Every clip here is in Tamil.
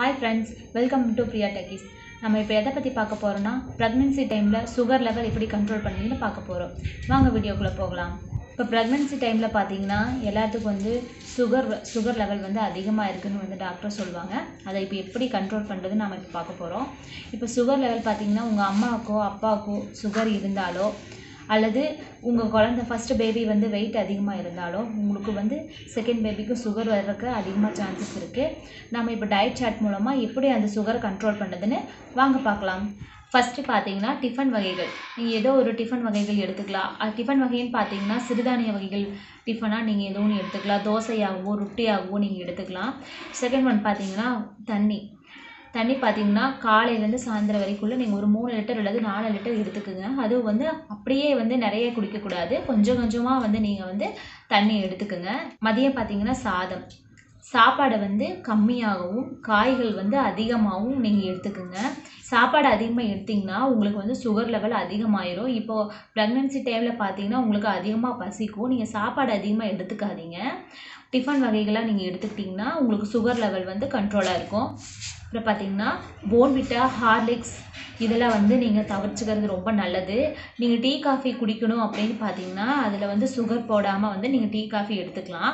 Hi friends welcome to Priya Techies நம்ம இப்போ எதை பற்றி பார்க்க போகிறோம்னா ப்ரெக்னென்சி டைமில் சுகர் லெவல் எப்படி கண்ட்ரோல் பண்ணுறதுன்னு பார்க்க போகிறோம் வாங்க வீடியோக்குள்ளே போகலாம். இப்போ ப்ரெக்னென்சி டைமில் பார்த்தீங்கன்னா எல்லாத்துக்கும் வந்து சுகர் சுகர் லெவல் வந்து அதிகமாக இருக்குதுன்னு வந்து டாக்டர் சொல்லுவாங்க. அதை இப்போ எப்படி கண்ட்ரோல் பண்ணுறதுன்னு நம்ம இப்போ பார்க்க போகிறோம் இப்போ சுகர் லெவல் பார்த்தீங்கன்னா உங்கள் அம்மாவுக்கோ அப்பாவுக்கோ சுகர் இருந்தாலோ அல்லது உங்கள் குழந்த ஃபஸ்ட்டு பேபி வந்து வெயிட் அதிகமாக இருந்தாலும் உங்களுக்கு வந்து செகண்ட் பேபிக்கு சுகர் வர்றதுக்கு அதிகமாக சான்சஸ் இருக்குது நம்ம இப்போ டயட் சார்ட் மூலமாக எப்படி அந்த சுகரை கண்ட்ரோல் பண்ணுறதுன்னு வாங்க பார்க்கலாம். ஃபஸ்ட்டு பார்த்தீங்கன்னா டிஃபன் வகைகள். நீங்கள் ஏதோ ஒரு டிஃபன் வகைகள் எடுத்துக்கலாம். அது டிஃபன் வகைன்னு பார்த்தீங்கன்னா சிறுதானிய வகைகள் டிஃபனாக நீங்கள் ஏதோ ஒன்று எடுத்துக்கலாம். தோசையாகவோ ரொட்டியாகவோ நீங்கள் எடுத்துக்கலாம். செகண்ட் ஒன் பார்த்தீங்கன்னா தண்ணி. தண்ணி பார்த்தீங்கன்னா காலையிலேருந்து சாயந்தரம் வரைக்குள்ளே நீங்கள் ஒரு மூணு லிட்டர் அல்லது நாலு லிட்டர் எடுத்துக்குங்க. அதுவும் வந்து அப்படியே வந்து நிறைய குடிக்கக்கூடாது. கொஞ்சம் கொஞ்சமாக வந்து நீங்கள் வந்து தண்ணி எடுத்துக்குங்க. மதியம் பார்த்தீங்கன்னா சாதம். சாப்பாடை வந்து கம்மியாகவும் காய்கள் வந்து அதிகமாகவும் நீங்கள் எடுத்துக்குங்க. சாப்பாடு அதிகமாக எடுத்திங்கன்னா உங்களுக்கு வந்து சுகர் லெவல் அதிகமாயிரும். இப்போது ப்ரெக்னென்சி டைமில் பார்த்தீங்கன்னா உங்களுக்கு அதிகமாக பசிக்கும். நீங்கள் சாப்பாடு அதிகமாக எடுத்துக்காதீங்க. டிஃபன் வகைகளாக நீங்கள் எடுத்துக்கிட்டிங்கன்னா உங்களுக்கு சுகர் லெவல் வந்து கண்ட்ரோலாக இருக்கும். அப்புறம் பார்த்தீங்கன்னா போன்விட்டா ஹார்லிக்ஸ் இதெல்லாம் வந்து நீங்கள் தவிர்த்துக்கிறது ரொம்ப நல்லது. நீங்கள் டீ காஃபி குடிக்கணும் அப்படின்னு பார்த்தீங்கன்னா அதில் வந்து சுகர் போடாமல் வந்து நீங்கள் டீ காஃபி எடுத்துக்கலாம்.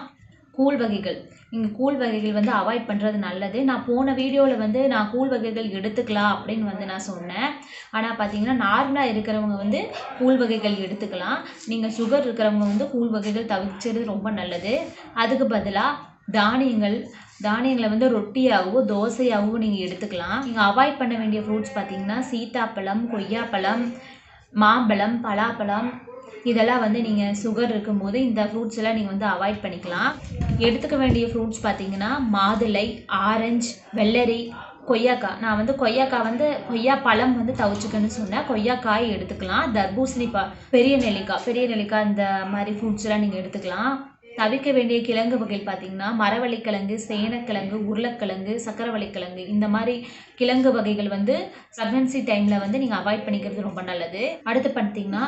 கூழ் வகைகள். நீங்கள் கூழ் வகைகள் வந்து அவாய்ட் பண்ணுறது நல்லது. நான் போன வீடியோவில் வந்து நான் கூழ் வகைகள் எடுத்துக்கலாம் அப்படின்னு வந்து நான் சொன்னேன். ஆனால் பார்த்தீங்கன்னா நார்மலாக இருக்கிறவங்க வந்து கூழ் வகைகள் எடுத்துக்கலாம். நீங்கள் சுகர் இருக்கிறவங்க வந்து கூழ் வகைகள் தவிர்க்கிறது ரொம்ப நல்லது. அதுக்கு பதிலாக தானியங்கள் தானியங்களை வந்து ரொட்டியாகவோ தோசையாகவோ நீங்கள் எடுத்துக்கலாம். நீங்கள் அவாய்ட் பண்ண வேண்டிய ஃப்ரூட்ஸ் பார்த்தீங்கன்னா சீத்தாப்பழம் கொய்யாப்பழம் மாம்பழம் பலாப்பழம் இதெல்லாம் வந்து நீங்கள் சுகர் இருக்கும்போது இந்த ஃப்ரூட்ஸ் எல்லாம் நீங்கள் வந்து அவாய்ட் பண்ணிக்கலாம். எடுத்துக்க வேண்டிய ஃப்ரூட்ஸ் பார்த்தீங்கன்னா மாதுளை ஆரஞ்சு வெள்ளரி கொய்யாக்காய். நான் வந்து கொய்யாக்காய் வந்து கொய்யா பழம் வந்து தவிச்சுக்கன்னு சொன்னேன். கொய்யாக்காய் எடுத்துக்கலாம். தர்பூசணி பா பெரிய நெல்லிக்காய். பெரிய நெல்லிக்காய் இந்த மாதிரி ஃப்ரூட்ஸ் எல்லாம் நீங்கள் எடுத்துக்கலாம். தவிர்க்க வேண்டிய கிழங்கு வகைகள் பார்த்தீங்கன்னா மரவள்ளிக்கிழங்கு சேனக்கிழங்கு உருளைக்கிழங்கு சக்கரவள்ளிக்கிழங்கு. இந்த மாதிரி கிழங்கு வகைகள் வந்து ப்ரெக்னன்சி டைமில் வந்து நீங்கள் அவாய்ட் பண்ணிக்கிறது ரொம்ப நல்லது. அடுத்து பார்த்தீங்கன்னா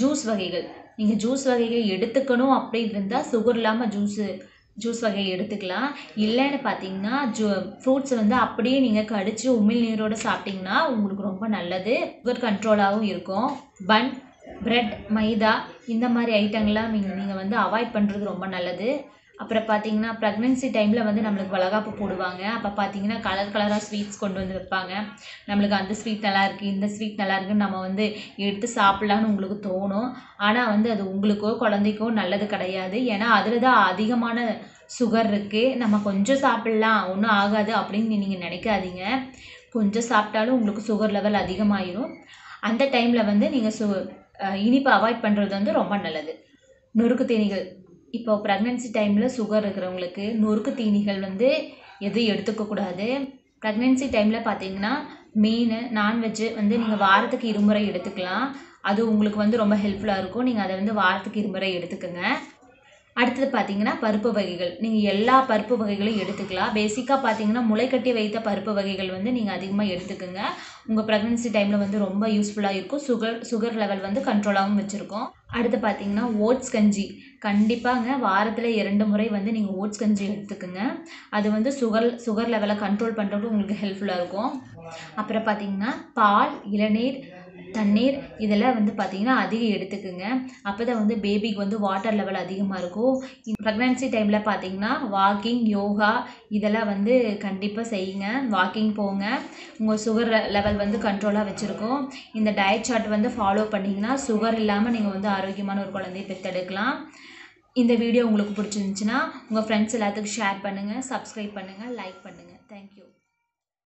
ஜூஸ் வகைகள். நீங்கள் ஜூஸ் வகைகள் எடுத்துக்கணும் அப்படின்னு இருந்தால் சுகர் இல்லாமல் ஜூஸு ஜூஸ் வகை எடுத்துக்கலாம். இல்லைன்னு பார்த்தீங்கன்னா ஜூ ஃப்ரூட்ஸ் வந்து அப்படியே நீங்கள் கடித்து உமிழ் நீரோடு சாப்பிட்டிங்கன்னா உங்களுக்கு ரொம்ப நல்லது. சுகர் கண்ட்ரோலாகவும் இருக்கும். பன் பிரெட் மைதா இந்த மாதிரி ஐட்டங்கள்லாம் நீங்கள் நீங்கள் வந்து அவாய்ட் பண்ணுறது ரொம்ப நல்லது. அப்புறம் பார்த்தீங்கன்னா ப்ரெக்னென்சி டைமில் வந்து நம்மளுக்கு வளகாப்பு போடுவாங்க. அப்போ பார்த்தீங்கன்னா கலர் கலராக ஸ்வீட்ஸ் கொண்டு வந்து வைப்பாங்க. நம்மளுக்கு அந்த ஸ்வீட் நல்லா இருக்குது இந்த ஸ்வீட் நல்லா இருக்குன்னு நம்ம வந்து எடுத்து சாப்பிட்லான்னு உங்களுக்கு தோணும். ஆனால் வந்து அது உங்களுக்கோ குழந்தைக்கோ நல்லது கிடையாது. ஏன்னா அதில் தான் அதிகமான சுகர் இருக்குது நம்ம கொஞ்சம் சாப்பிட்லாம் ஒன்றும் ஆகாது அப்படின்னு நீங்கள் நினைக்காதீங்க. கொஞ்சம் சாப்பிட்டாலும் உங்களுக்கு சுகர் லெவல் அதிகமாயிரும். அந்த டைமில் வந்து நீங்கள் சு இனிப்பை அவாய்ட் பண்ணுறது வந்து ரொம்ப நல்லது. நொறுக்கு தேனிகள். இப்போ ப்ரெக்னென்சி டைமில் சுகர் இருக்கிறவங்களுக்கு நொறுக்கு தீனிகள் வந்து எதுவும் எடுத்துக்கக்கூடாது ப்ரெக்னென்சி டைமில் பார்த்தீங்கன்னா மீன் நான்வெஜ்ஜு வந்து நீங்கள் வாரத்துக்கு இருமுறை எடுத்துக்கலாம். அது உங்களுக்கு வந்து ரொம்ப ஹெல்ப்ஃபுல்லாக இருக்கும். நீங்கள் அதை வந்து வாரத்துக்கு இருமுறை எடுத்துக்கோங்க. அடுத்தது பார்த்தீங்கன்னா பருப்பு வகைகள். நீங்கள் எல்லா பருப்பு வகைகளும் எடுத்துக்கலாம். பேசிக்காக பார்த்தீங்கன்னா முளைக்கட்டி வைத்த பருப்பு வகைகள் வந்து நீங்கள் அதிகமாக எடுத்துக்கோங்க. உங்கள் ப்ரெக்னென்சி டைமில் வந்து ரொம்ப யூஸ்ஃபுல்லாக இருக்கும். சுகர் சுகர் லெவல் வந்து கண்ட்ரோலாகவும் வச்சுருக்கோம். அடுத்து பார்த்தீங்கன்னா ஓட்ஸ் கஞ்சி. கண்டிப்பாங்க வாரத்தில் இரண்டு முறை வந்து நீங்கள் ஓட்ஸ் கஞ்சி எடுத்துக்கோங்க. அது வந்து சுகர் சுகர் லெவலை கண்ட்ரோல் பண்ணுறதுக்கு உங்களுக்கு ஹெல்ப்ஃபுல்லாக இருக்கும். அப்புறம் பார்த்தீங்கன்னா பால் இளநீர் தண்ணீர் இதெல்லாம் வந்து பார்த்திங்கன்னா அதிகம் எடுத்துக்குங்க. அப்போ தான் வந்து பேபிக்கு வந்து வாட்டர் லெவல் அதிகமாக இருக்கும். ப்ரெக்னன்சி டைமில் பார்த்தீங்கன்னா வாக்கிங் யோகா இதெல்லாம் வந்து கண்டிப்பாக செய்யுங்க. வாக்கிங் போங்க. உங்கள் சுகர் லெவல் வந்து கண்ட்ரோலாக வச்சுருக்கோம். இந்த டயட் சார்ட் வந்து ஃபாலோ பண்ணிங்கன்னா சுகர் இல்லாமல் நீங்கள் வந்து ஆரோக்கியமான ஒரு குழந்தைய பெற்றெடுக்கலாம். இந்த வீடியோ உங்களுக்கு பிடிச்சிருந்துச்சுன்னா உங்கள் ஃப்ரெண்ட்ஸ் எல்லாத்துக்கும் ஷேர் பண்ணுங்கள் சப்ஸ்கிரைப் பண்ணுங்கள் லைக் பண்ணுங்கள் தேங்க்யூ